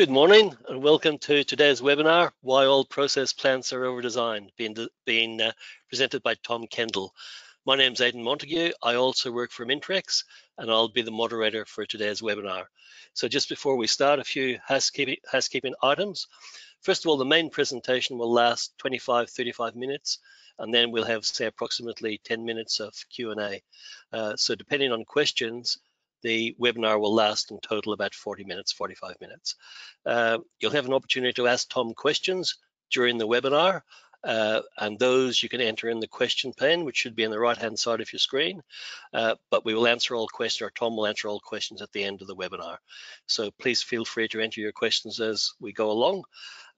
Good morning and welcome to today's webinar, Why All Process Plants Are Overdesigned, being, being uh, presented by Tom Kendall. My name is Aidan Montague. I also work for Mintrex and I'll be the moderator for today's webinar. So just before we start, a few housekeeping, housekeeping items. First of all, the main presentation will last 25, 35 minutes and then we'll have say approximately 10 minutes of Q&A. Uh, so depending on questions, the webinar will last in total about 40 minutes, 45 minutes. Uh, you'll have an opportunity to ask Tom questions during the webinar, uh, and those you can enter in the question pane, which should be on the right-hand side of your screen. Uh, but we will answer all questions, or Tom will answer all questions at the end of the webinar. So please feel free to enter your questions as we go along.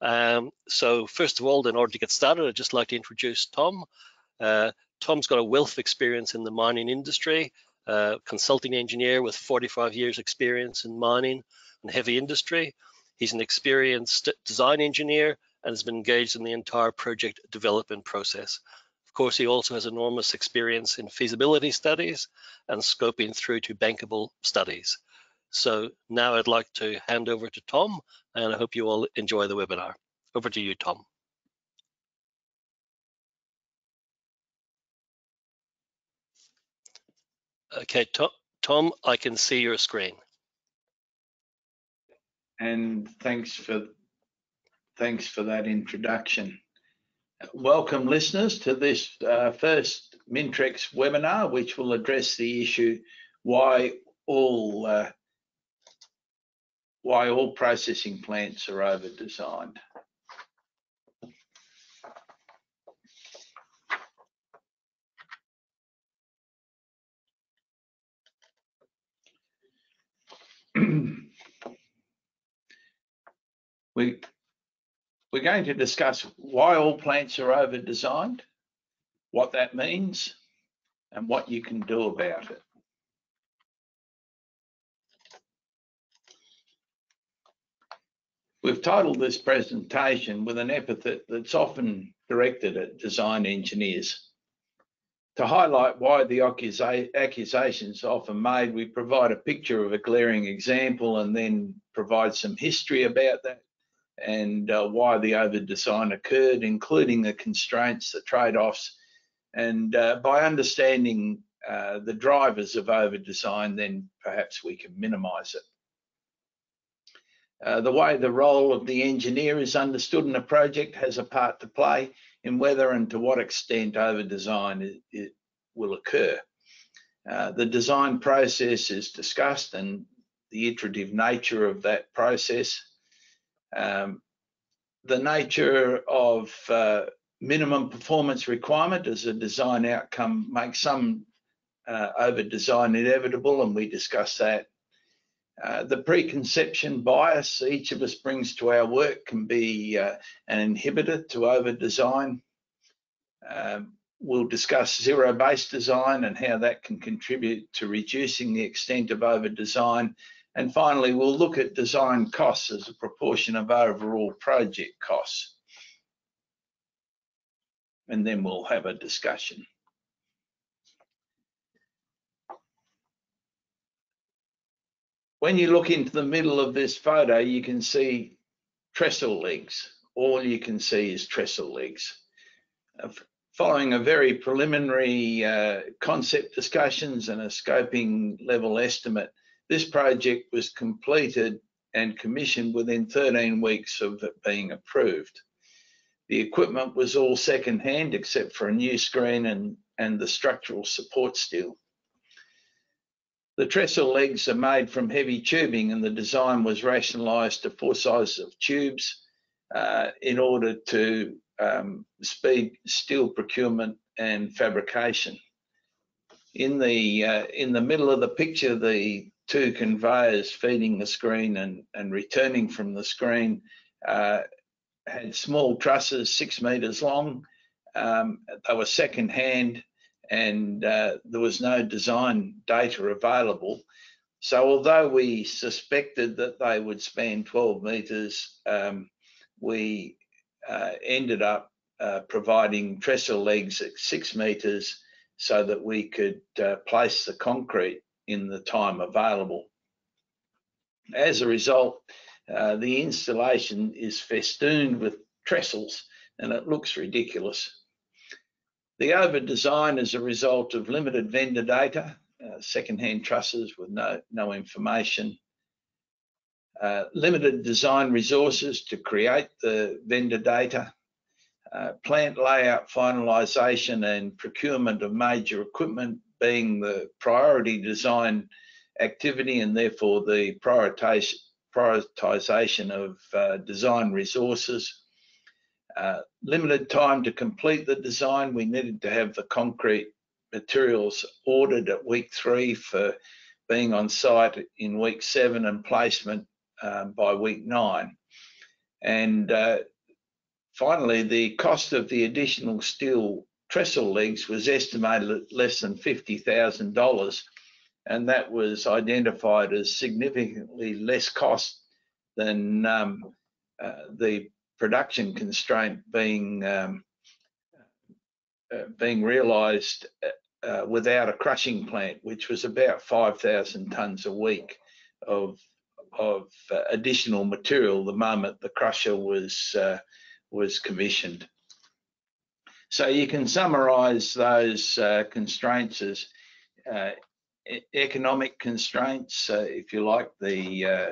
Um, so first of all, in order to get started, I'd just like to introduce Tom. Uh, Tom's got a wealth of experience in the mining industry, consulting engineer with 45 years experience in mining and heavy industry. He's an experienced design engineer and has been engaged in the entire project development process. Of course, he also has enormous experience in feasibility studies and scoping through to bankable studies. So now I'd like to hand over to Tom and I hope you all enjoy the webinar. Over to you, Tom. Okay, Tom, I can see your screen. And thanks for thanks for that introduction. Welcome listeners to this uh, first Mintrex webinar, which will address the issue why all uh, why all processing plants are over designed. we, we're going to discuss why all plants are over designed, what that means, and what you can do about it. We've titled this presentation with an epithet that's often directed at design engineers. To highlight why the accusations often made, we provide a picture of a glaring example and then provide some history about that and uh, why the over design occurred, including the constraints, the trade offs. And uh, by understanding uh, the drivers of over design, then perhaps we can minimize it. Uh, the way the role of the engineer is understood in a project has a part to play in whether and to what extent over design it, it will occur. Uh, the design process is discussed and the iterative nature of that process um, the nature of uh, minimum performance requirement as a design outcome makes some uh, over design inevitable, and we discuss that. Uh, the preconception bias each of us brings to our work can be uh, an inhibitor to over design. Um, we'll discuss zero-based design and how that can contribute to reducing the extent of over design and finally, we'll look at design costs as a proportion of overall project costs. And then we'll have a discussion. When you look into the middle of this photo, you can see trestle legs. All you can see is trestle legs. Following a very preliminary uh, concept discussions and a scoping level estimate, this project was completed and commissioned within 13 weeks of it being approved. The equipment was all second-hand except for a new screen and, and the structural support steel. The trestle legs are made from heavy tubing and the design was rationalised to four sizes of tubes uh, in order to um, speed steel procurement and fabrication. In the uh, in the middle of the picture, the two conveyors feeding the screen and, and returning from the screen uh, had small trusses six meters long. Um, they were second hand and uh, there was no design data available. So although we suspected that they would span 12 meters, um, we uh, ended up uh, providing trestle legs at six meters so that we could uh, place the concrete in the time available. As a result, uh, the installation is festooned with trestles and it looks ridiculous. The over design is a result of limited vendor data, uh, second-hand trusses with no, no information, uh, limited design resources to create the vendor data, uh, plant layout finalisation and procurement of major equipment being the priority design activity and therefore the prioritisation of uh, design resources. Uh, limited time to complete the design. We needed to have the concrete materials ordered at week three for being on site in week seven and placement um, by week nine. And uh, finally, the cost of the additional steel trestle legs was estimated at less than $50,000 and that was identified as significantly less cost than um, uh, the production constraint being um, uh, being realised uh, uh, without a crushing plant, which was about 5,000 tonnes a week of of uh, additional material the moment the crusher was uh, was commissioned. So you can summarise those constraints as economic constraints, uh, if you like, the, uh,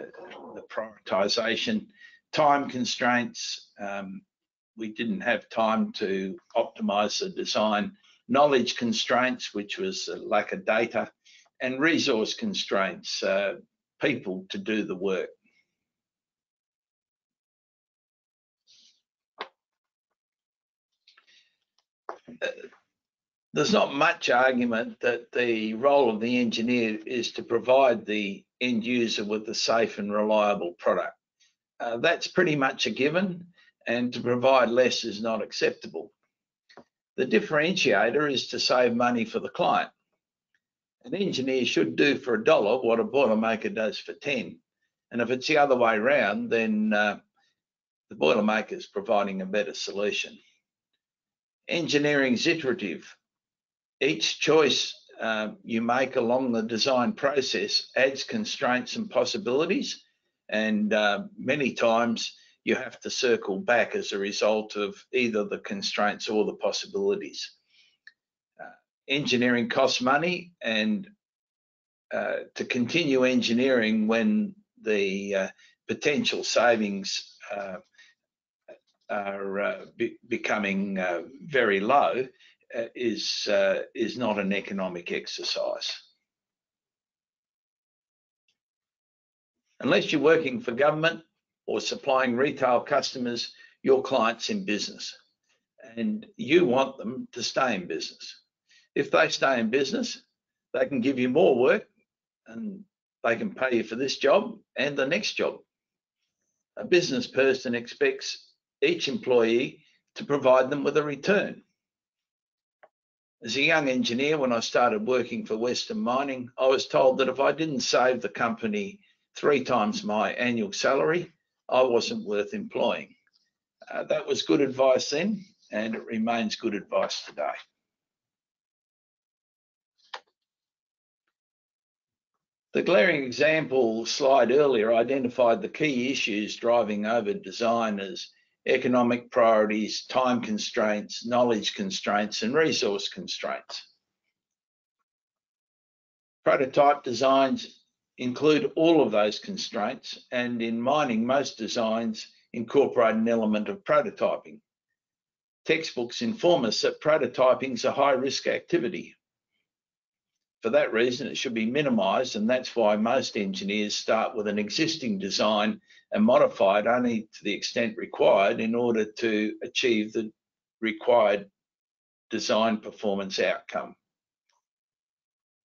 the prioritisation, time constraints. Um, we didn't have time to optimise the design, knowledge constraints, which was a lack of data, and resource constraints, uh, people to do the work. Uh, there's not much argument that the role of the engineer is to provide the end user with a safe and reliable product. Uh, that's pretty much a given, and to provide less is not acceptable. The differentiator is to save money for the client. An engineer should do for a dollar what a boilermaker does for 10. And if it's the other way around, then uh, the boilermaker is providing a better solution. Engineering is iterative each choice uh, you make along the design process adds constraints and possibilities. And uh, many times you have to circle back as a result of either the constraints or the possibilities. Uh, engineering costs money and uh, to continue engineering when the uh, potential savings uh, are be becoming very low uh, is uh, is not an economic exercise. Unless you're working for government or supplying retail customers, your client's in business and you want them to stay in business. If they stay in business, they can give you more work and they can pay you for this job and the next job. A business person expects each employee to provide them with a return. As a young engineer, when I started working for Western Mining, I was told that if I didn't save the company three times my annual salary, I wasn't worth employing. Uh, that was good advice then, and it remains good advice today. The glaring example slide earlier identified the key issues driving over design as economic priorities, time constraints, knowledge constraints, and resource constraints. Prototype designs include all of those constraints, and in mining, most designs incorporate an element of prototyping. Textbooks inform us that prototyping is a high risk activity. For that reason, it should be minimised, and that's why most engineers start with an existing design and modify it only to the extent required in order to achieve the required design performance outcome.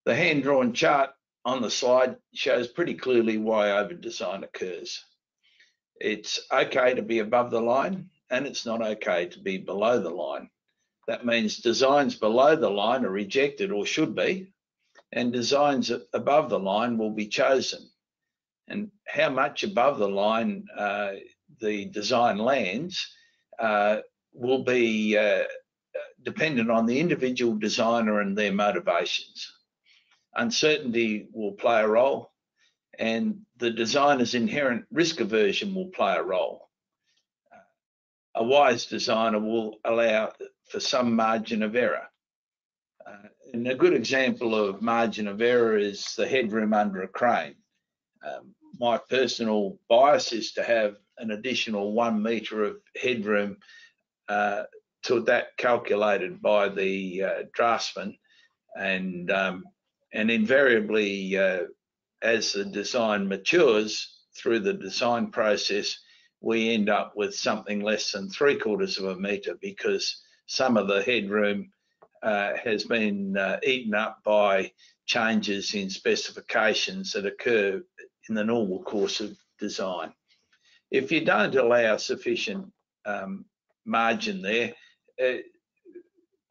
The hand-drawn chart on the slide shows pretty clearly why over-design occurs. It's okay to be above the line and it's not okay to be below the line. That means designs below the line are rejected or should be, and designs above the line will be chosen and how much above the line uh, the design lands uh, will be uh, dependent on the individual designer and their motivations. Uncertainty will play a role and the designer's inherent risk aversion will play a role. A wise designer will allow for some margin of error. Uh, and a good example of margin of error is the headroom under a crane. Um, my personal bias is to have an additional one metre of headroom uh, to that calculated by the uh, draftsman and um, and invariably uh, as the design matures through the design process we end up with something less than three quarters of a metre because some of the headroom uh, has been uh, eaten up by changes in specifications that occur in the normal course of design. If you don't allow sufficient um, margin there, uh,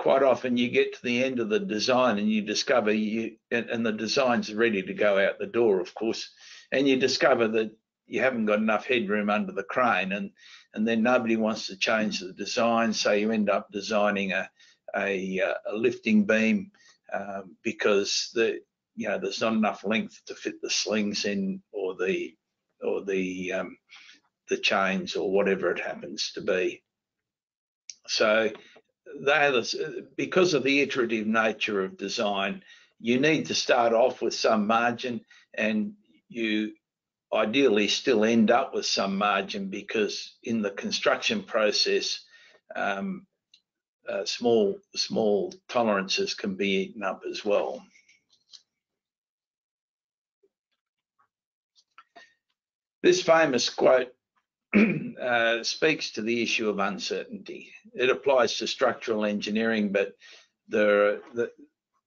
quite often you get to the end of the design and you discover you and, and, the design's ready to go out the door of course and you discover that you haven't got enough headroom under the crane and and then nobody wants to change the design so you end up designing a a, a lifting beam um, because the you know there's not enough length to fit the slings in or the or the um, the chains or whatever it happens to be. So they the, because of the iterative nature of design, you need to start off with some margin and you ideally still end up with some margin because in the construction process, um, uh, small small tolerances can be eaten up as well. This famous quote uh, speaks to the issue of uncertainty. It applies to structural engineering, but there are, the,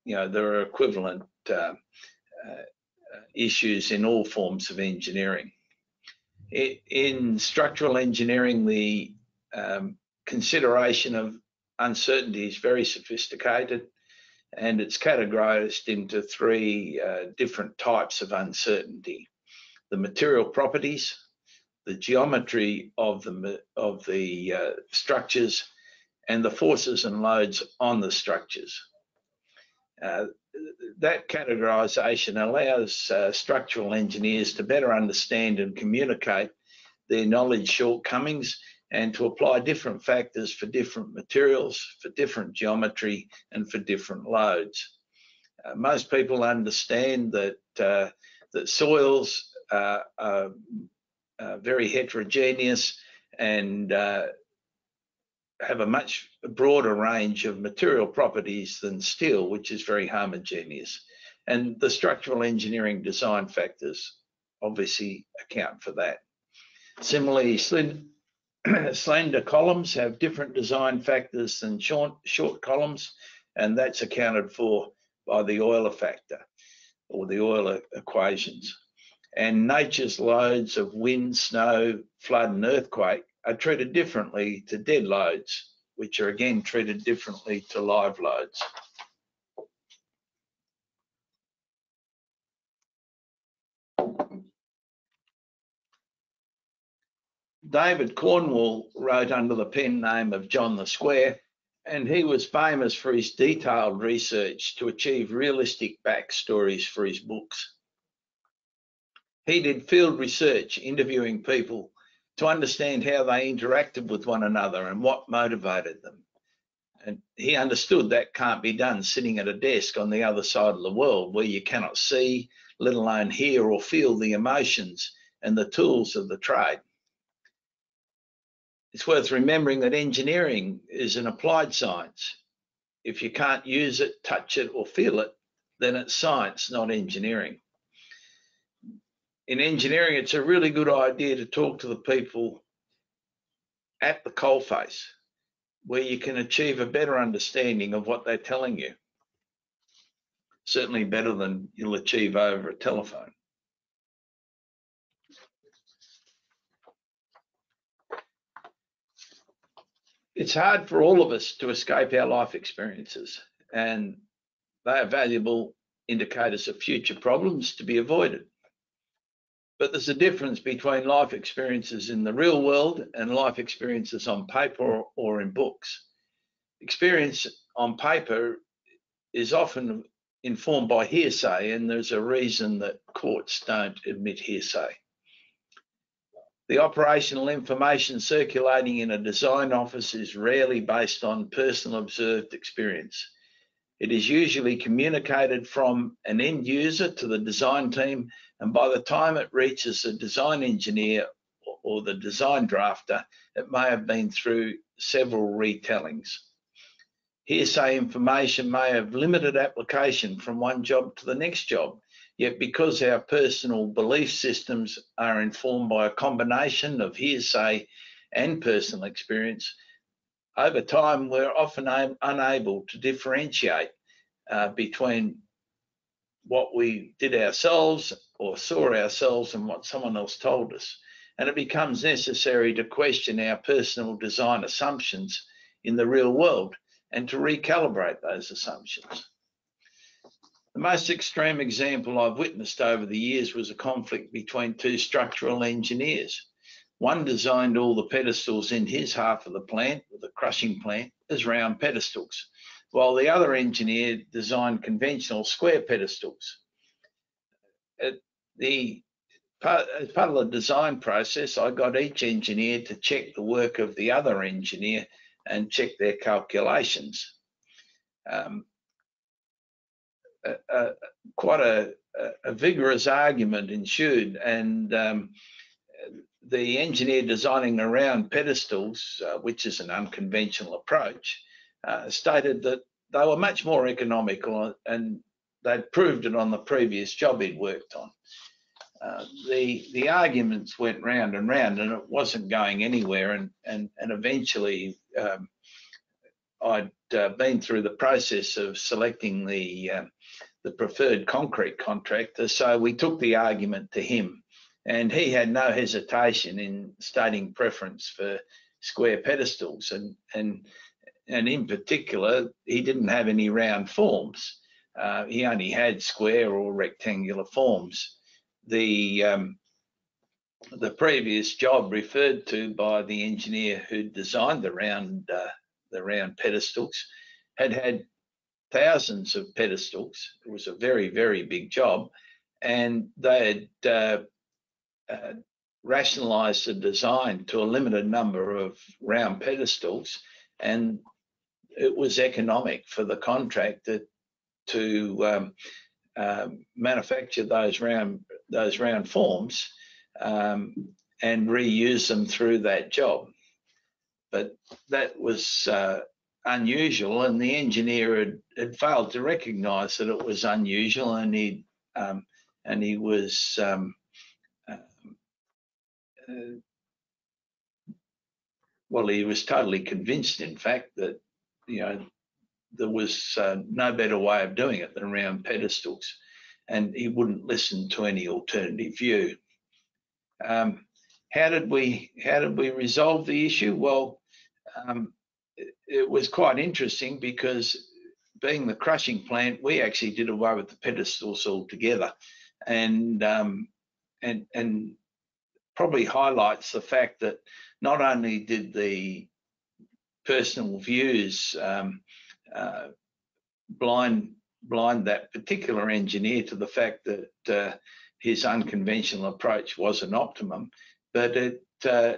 you know, there are equivalent uh, uh, issues in all forms of engineering. It, in structural engineering, the um, consideration of uncertainty is very sophisticated and it's categorized into three uh, different types of uncertainty. The material properties, the geometry of the, of the uh, structures, and the forces and loads on the structures. Uh, that categorization allows uh, structural engineers to better understand and communicate their knowledge shortcomings and to apply different factors for different materials, for different geometry, and for different loads. Uh, most people understand that uh, that soils uh, very heterogeneous and uh, have a much broader range of material properties than steel, which is very homogeneous. And the structural engineering design factors obviously account for that. Similarly, slender columns have different design factors than short, short columns, and that's accounted for by the Euler factor or the Euler equations. And nature's loads of wind, snow, flood, and earthquake are treated differently to dead loads, which are again treated differently to live loads. David Cornwell wrote under the pen name of John le Carré, and he was famous for his detailed research to achieve realistic backstories for his books. He did field research interviewing people to understand how they interacted with one another and what motivated them. And he understood that can't be done sitting at a desk on the other side of the world where you cannot see, let alone hear or feel the emotions and the tools of the trade it's worth remembering that engineering is an applied science. If you can't use it, touch it, or feel it, then it's science, not engineering. In engineering, it's a really good idea to talk to the people at the coalface where you can achieve a better understanding of what they're telling you. Certainly better than you'll achieve over a telephone. it's hard for all of us to escape our life experiences, and they are valuable indicators of future problems to be avoided. But there's a difference between life experiences in the real world and life experiences on paper or in books. Experience on paper is often informed by hearsay, and there's a reason that courts don't admit hearsay. The operational information circulating in a design office is rarely based on personal observed experience. It is usually communicated from an end user to the design team, and by the time it reaches the design engineer or the design drafter, it may have been through several retellings. Hearsay information may have limited application from one job to the next job, yet because our personal belief systems are informed by a combination of hearsay and personal experience, over time we're often unable to differentiate uh, between what we did ourselves or saw ourselves and what someone else told us. And it becomes necessary to question our personal design assumptions in the real world and to recalibrate those assumptions. The most extreme example I've witnessed over the years was a conflict between two structural engineers. One designed all the pedestals in his half of the plant, the crushing plant, as round pedestals, while the other engineer designed conventional square pedestals. At the, as part of the design process, I got each engineer to check the work of the other engineer and check their calculations. Um, quite a, a, vigorous argument ensued, and um, the engineer designing around pedestals, uh, which is an unconventional approach, uh, stated that they were much more economical and they'd proved it on the previous job he'd worked on. Uh, the the arguments went round and round, and it wasn't going anywhere. And and and eventually, um, I'd uh, been through the process of selecting the uh, the preferred concrete contractor, so we took the argument to him, and he had no hesitation in stating preference for square pedestals, and and and in particular, he didn't have any round forms. Uh, he only had square or rectangular forms the um, the previous job referred to by the engineer who designed the round uh, the round pedestals had had thousands of pedestals. It was a very very big job, and they had uh, uh, rationalised the design to a limited number of round pedestals, and it was economic for the contractor to um, um, manufacture those round those round forms um, and reuse them through that job. But that was uh, unusual, and the engineer had, had, failed to recognise that it was unusual, and he um, and he was um, uh, well, he was totally convinced, in fact, that you know there was uh, no better way of doing it than around pedestals and he wouldn't listen to any alternative view. Um, how did we how did we resolve the issue? Well, um, it, it, was quite interesting because being the crushing plant, we actually did away with the pedestals altogether, and um, and and probably highlights the fact that not only did the personal views um, uh, blind blind that particular engineer to the fact that uh, his unconventional approach was an optimum, but it, uh,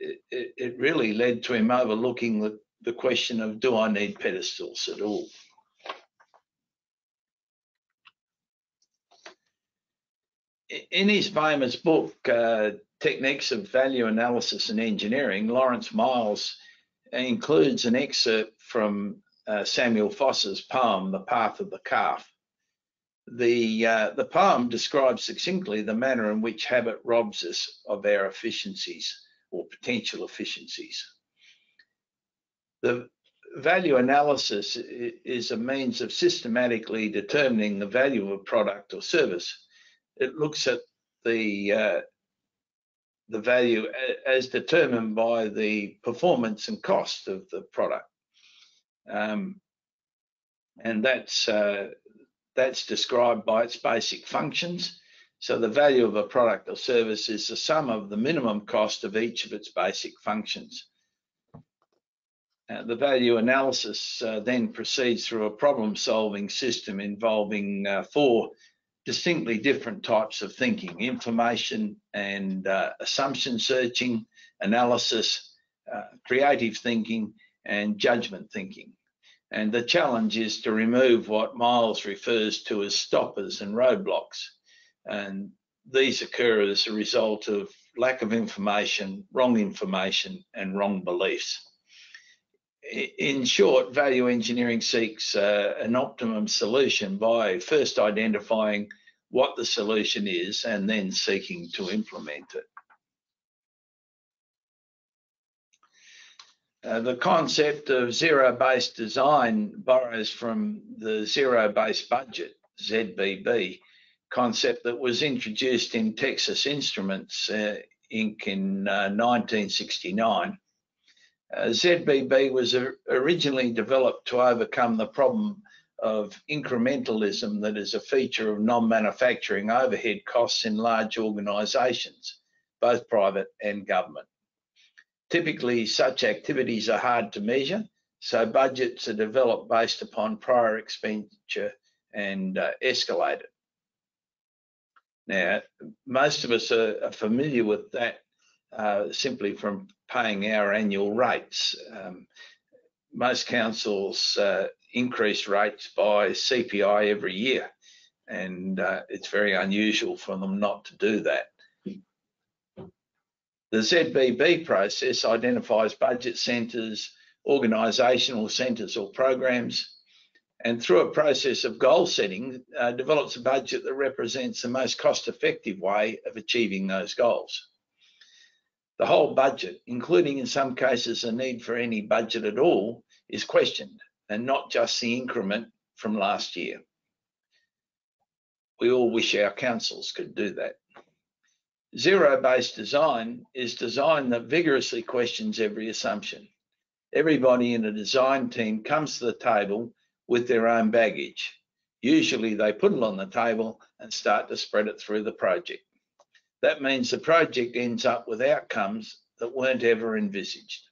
it, it really led to him overlooking the, the question of do I need pedestals at all? In his famous book, uh, Techniques of Value Analysis and Engineering, Lawrence Miles includes an excerpt from uh, Samuel Foss's poem, The Path of the Calf. The, uh, the poem describes succinctly the manner in which habit robs us of our efficiencies or potential efficiencies. The value analysis is a means of systematically determining the value of a product or service. It looks at the uh, the value as determined by the performance and cost of the product. Um, and that's uh, that's described by its basic functions. So the value of a product or service is the sum of the minimum cost of each of its basic functions. Uh, the value analysis uh, then proceeds through a problem solving system involving uh, four distinctly different types of thinking information and uh, assumption searching, analysis, uh, creative thinking, and judgment thinking. And the challenge is to remove what Miles refers to as stoppers and roadblocks. And these occur as a result of lack of information, wrong information, and wrong beliefs. In short, value engineering seeks uh, an optimum solution by first identifying what the solution is and then seeking to implement it. Uh, the concept of zero-based design borrows from the zero-based budget, ZBB, concept that was introduced in Texas Instruments uh, Inc. in uh, 1969. Uh, ZBB was originally developed to overcome the problem of incrementalism that is a feature of non-manufacturing overhead costs in large organisations, both private and government. Typically, such activities are hard to measure, so budgets are developed based upon prior expenditure and uh, escalated. Now, most of us are, are familiar with that uh, simply from paying our annual rates. Um, most councils uh, increase rates by CPI every year, and uh, it's very unusual for them not to do that. The ZBB process identifies budget centres, organisational centres or programs, and through a process of goal setting, uh, develops a budget that represents the most cost effective way of achieving those goals. The whole budget, including in some cases a need for any budget at all, is questioned and not just the increment from last year. We all wish our councils could do that. Zero-based design is design that vigorously questions every assumption. Everybody in a design team comes to the table with their own baggage. Usually they put it on the table and start to spread it through the project. That means the project ends up with outcomes that weren't ever envisaged.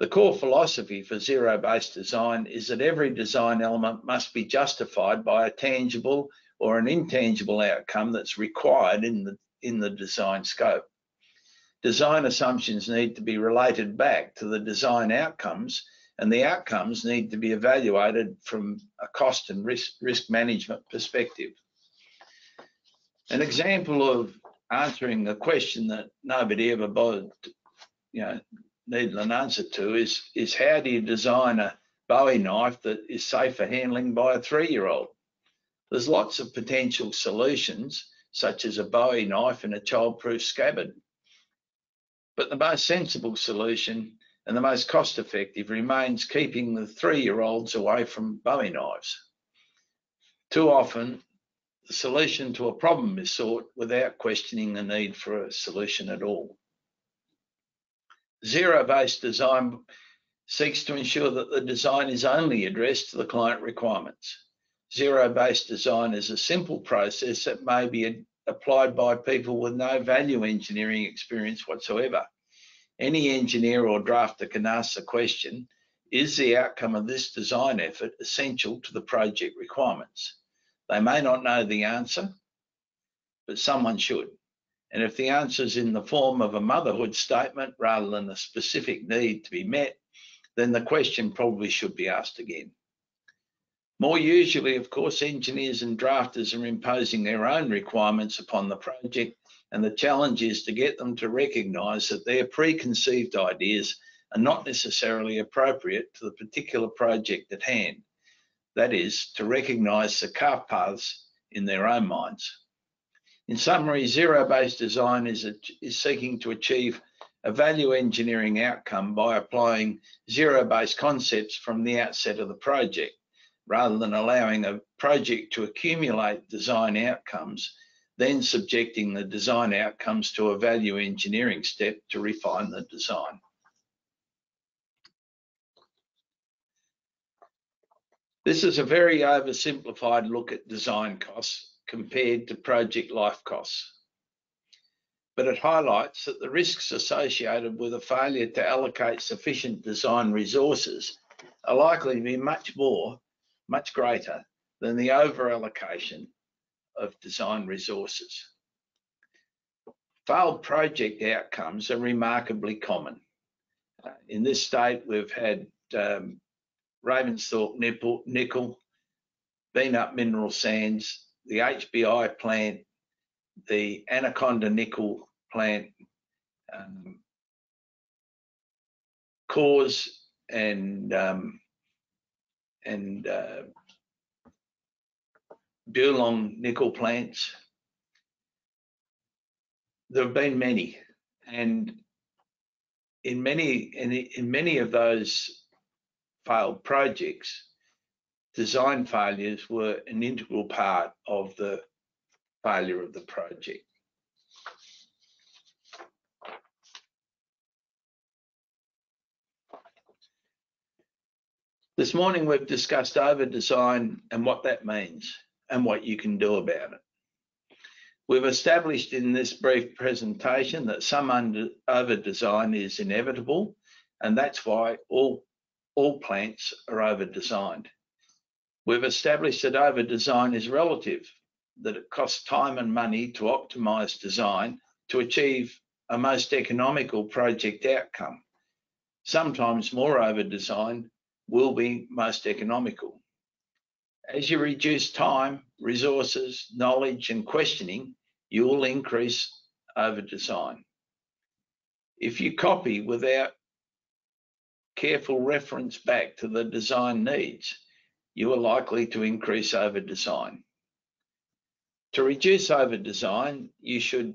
The core philosophy for zero-based design is that every design element must be justified by a tangible or an intangible outcome that's required in the in the design scope. Design assumptions need to be related back to the design outcomes and the outcomes need to be evaluated from a cost and risk, risk management perspective. An example of answering a question that nobody ever bothered, you know, needed an answer to is, is how do you design a Bowie knife that is safe for handling by a three-year-old? There's lots of potential solutions, such as a Bowie knife and a child-proof scabbard. But the most sensible solution and the most cost effective remains keeping the three-year-olds away from Bowie knives. Too often, solution to a problem is sought without questioning the need for a solution at all. Zero-based design seeks to ensure that the design is only addressed to the client requirements. Zero-based design is a simple process that may be applied by people with no value engineering experience whatsoever. Any engineer or drafter can ask the question, is the outcome of this design effort essential to the project requirements? They may not know the answer, but someone should. And if the answer is in the form of a motherhood statement rather than a specific need to be met, then the question probably should be asked again. More usually, of course, engineers and drafters are imposing their own requirements upon the project, and the challenge is to get them to recognise that their preconceived ideas are not necessarily appropriate to the particular project at hand. That is, to recognise the calf paths in their own minds. In summary, zero-based design is, a, is seeking to achieve a value engineering outcome by applying zero-based concepts from the outset of the project rather than allowing a project to accumulate design outcomes, then subjecting the design outcomes to a value engineering step to refine the design. This is a very oversimplified look at design costs compared to project life costs. but it highlights that the risks associated with a failure to allocate sufficient design resources are likely to be much more, much greater than the over allocation of design resources. Failed project outcomes are remarkably common. In this state, we've had um, Ravensthorpe nickel, nickel, Up Mineral Sands, the HBI plant, the Anaconda nickel plant, um, and um, and uh, nickel plants. There have been many, and in many in, in many of those failed projects, design failures were an integral part of the failure of the project. This morning we've discussed over design and what that means and what you can do about it. We've established in this brief presentation that some under, over design is inevitable and that's why all, all plants are over designed. We've established that over design is relative, that it costs time and money to optimize design to achieve a most economical project outcome. Sometimes more over design will be most economical. As you reduce time, resources, knowledge, and questioning, you will increase over design. If you copy without careful reference back to the design needs, you are likely to increase over design. To reduce over design, you should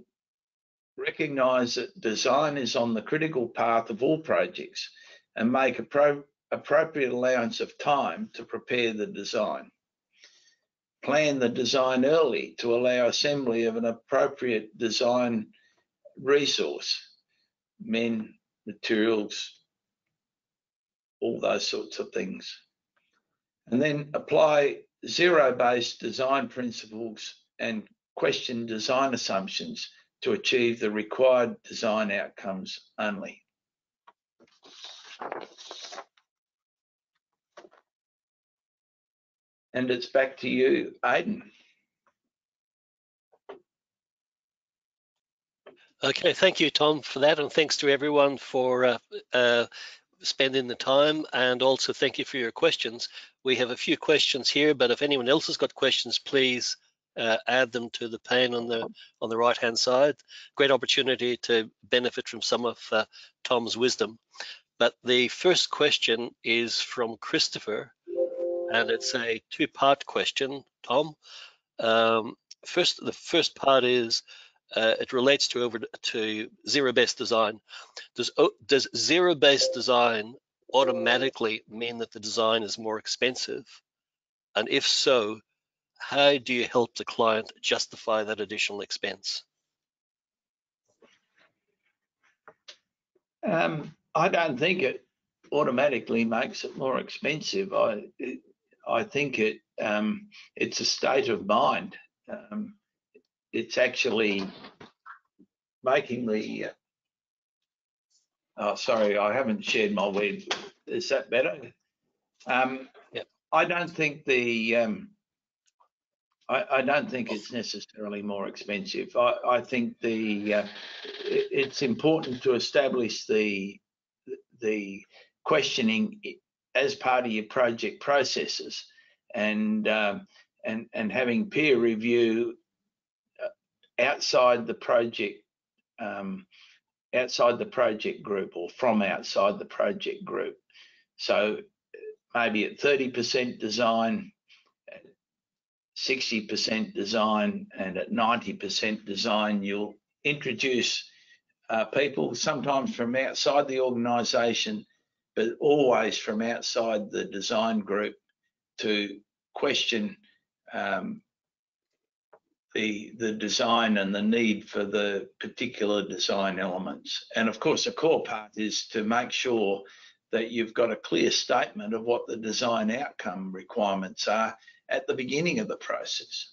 recognize that design is on the critical path of all projects and make appro appropriate allowance of time to prepare the design. Plan the design early to allow assembly of an appropriate design resource, men, materials, all those sorts of things. And then apply zero-based design principles and question design assumptions to achieve the required design outcomes only. And it's back to you, Aidan. Okay, thank you, Tom, for that, and thanks to everyone for uh, uh, spending the time, and also thank you for your questions. We have a few questions here, but if anyone else has got questions, please uh, add them to the pane on the on the right hand side. Great opportunity to benefit from some of uh, Tom's wisdom. But the first question is from Christopher, and it's a two-part question, Tom. Um, first, the first part is uh, it relates to over to zero-based design. Does does zero-based design automatically mean that the design is more expensive? And if so, how do you help the client justify that additional expense? Um, I don't think it automatically makes it more expensive. I I think it um, it's a state of mind. Um, it's actually making the. Uh, oh, sorry, I haven't shared my web. Is that better? Um, yep. I don't think the. Um, I, I, don't think it's necessarily more expensive. I, I think the uh, it, it's important to establish the the questioning as part of your project processes and um, and and having peer review outside the project um, outside the project group or from outside the project group. So maybe at 30% design 60% design and at 90% design you'll introduce uh, people sometimes from outside the organization but always from outside the design group to question um, the the design and the need for the particular design elements. And of course, the core part is to make sure that you've got a clear statement of what the design outcome requirements are at the beginning of the process.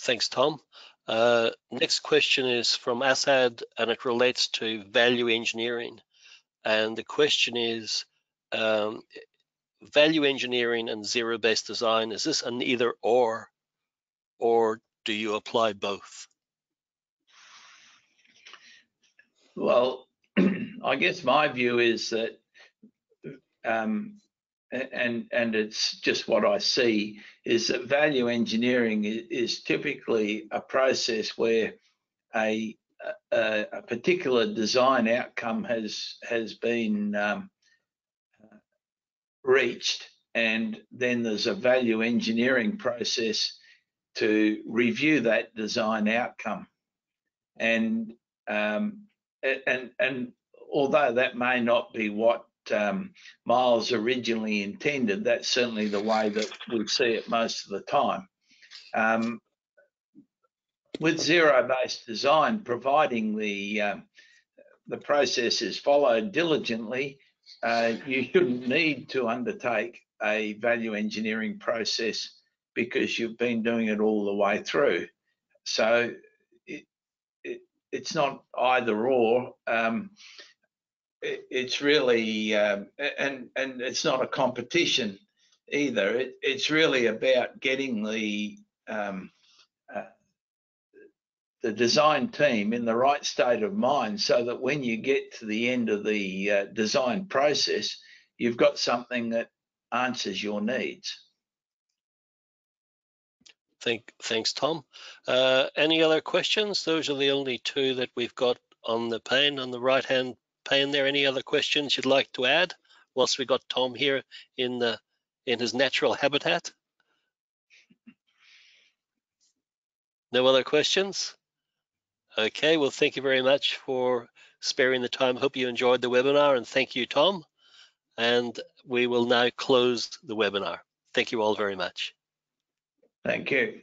Thanks, Tom. Uh, next question is from Assad and it relates to value engineering. And the question is, um, value engineering and zero-based design, is this an either or, or do you apply both? Well, I guess my view is that, um, and and it's just what I see is that value engineering is typically a process where a a, a particular design outcome has has been um, reached, and then there's a value engineering process to review that design outcome, and um, and and although that may not be what um, Miles originally intended, that's certainly the way that we see it most of the time. Um, with zero-based design, providing the uh, the process is followed diligently, uh, you shouldn't need to undertake a value engineering process because you've been doing it all the way through. So it, it it's not either or. Um, it, it's really um, and and it's not a competition either. It, it's really about getting the um, uh, the design team in the right state of mind so that when you get to the end of the uh, design process, you've got something that answers your needs. Thank, thanks, Tom. Uh, any other questions? Those are the only two that we've got on the pane, on the right-hand pane there. Any other questions you'd like to add whilst we got Tom here in the in his natural habitat? No other questions? Okay, well, thank you very much for sparing the time. Hope you enjoyed the webinar and thank you, Tom. And we will now close the webinar. Thank you all very much. Thank you.